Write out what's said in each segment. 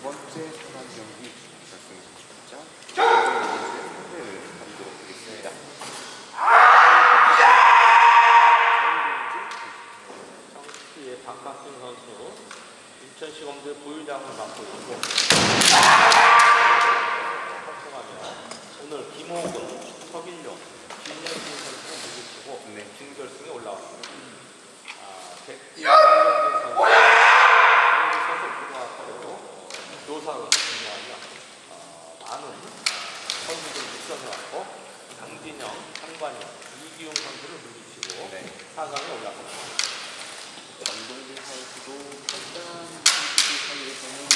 두 번째 순환 경기. 상대를 가리도록 하겠습니다. 청주의 박학준 선수 인천시범대 부의장을 맡고 있고 활동하며 오늘 김호근, 서길용, 김현진 선수가 물리치고 네. 준결승에 올라왔습니다. 아, 백기 김현진 선수, 한국 선수 고등학교로 교사로 근무하며 어, 많은 선수들 육성해왔고 강진영, 한관영, 이기용 선수를 물리치고 네. 4강에 올라갔습니다. 정동진 선수도 일단 선수들 사이에서는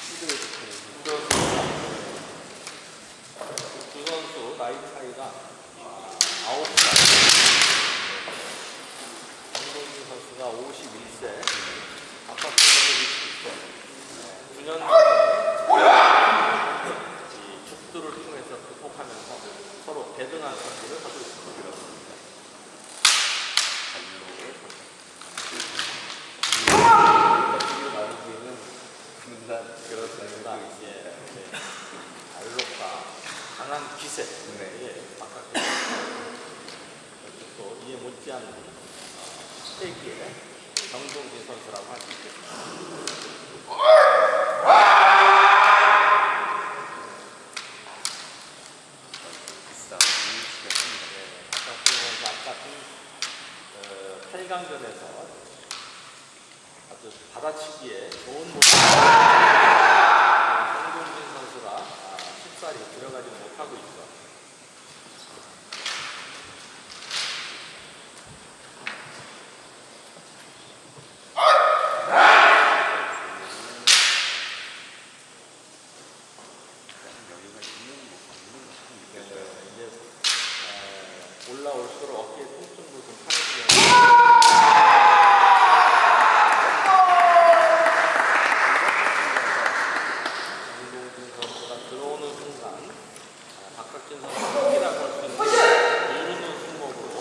시드에 속해 두 선수 나이 차이가 9살. 정동진 선수가 51세, 박박준 선수 60세. 9년 전에 이 축두를 통해서 극복하면서 서로 대등한 경기를 하고 있습니다. 발로에 발로 나온 뒤에는 분단 그렇습니다. 이제 네. 알록과 강한 기세. 네. 예, 바깥에 또 이에 못지않은 어, 세기의 정동진 선수라고 할 수 있겠습니다. 8강전에서 아주 받아치기에 좋은 모습. 아, 쉽사리 들어가지 못하고 있어. 이제 어, 올라올수록 어깨에 통증도 좀 파해지면서 김동진 선수가 들어오는 순간 아, 박학진 선수 승리라고 할 수 있는 누르는 승목으로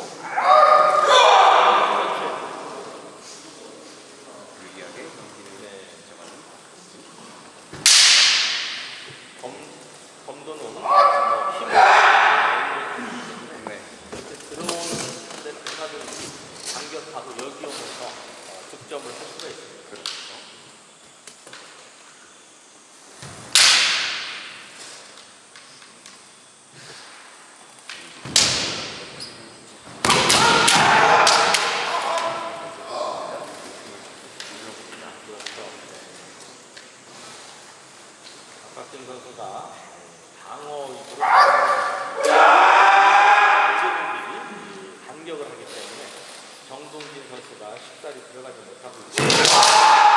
유리하게 경기를 네. 진정하는 검, 검도는 뭐 힘을 네. 이렇게 들어오는 데 얼마든지 반격하고 여기 오면서 어, 득점을 할 수가 있습니다. 그렇죠. 그렇죠. 박학진 선수가 방어 위주로 이제국이 반격을 하기 때문에 정동진 선수가 쉽사리 들어가지 못하고 있습니다.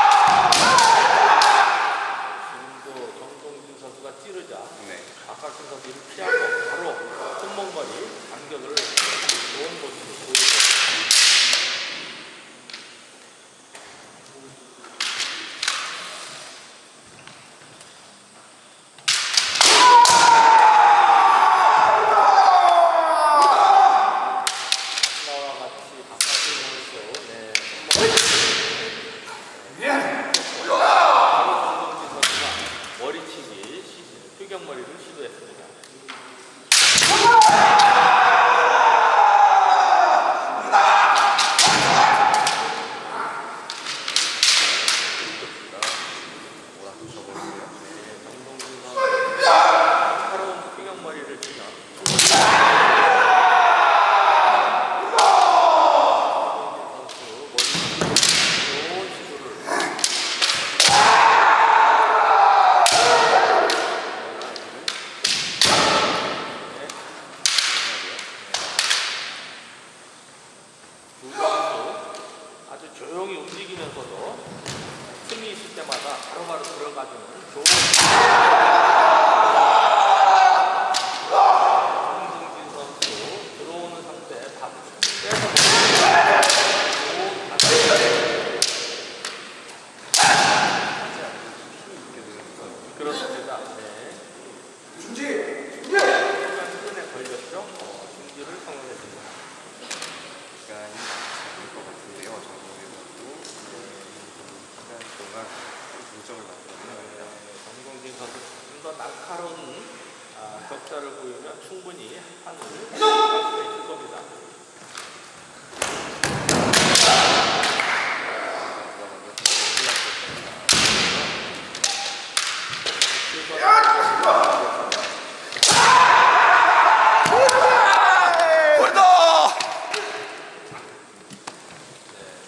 아, 격자를 보이면 충분히 판을 할 수가 있을 겁니다.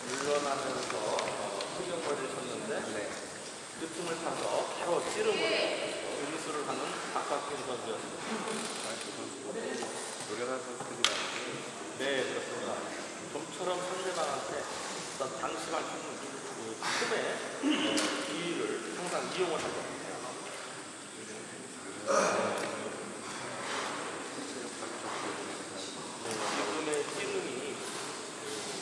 물러나면서 후경거리를 쳤는데 네. 그 틈을 타서 바로 찌름으로 음수를 하는 박박균 선수였습니다. 노련한 선수들이라는 네, 그렇습니다. 좀처럼 상대방한테 어떤 그 어, 기회를 항상 이용을. 네, 지금의 찌름이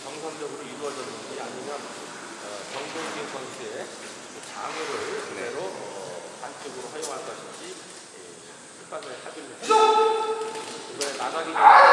정상적으로 이루어졌는지 아니면 어, 정동진 선수의 그 장애를 그대로 어, 반칙으로 허용할 것인지 예, 끝까지 합의를. 이번에 나가기 전에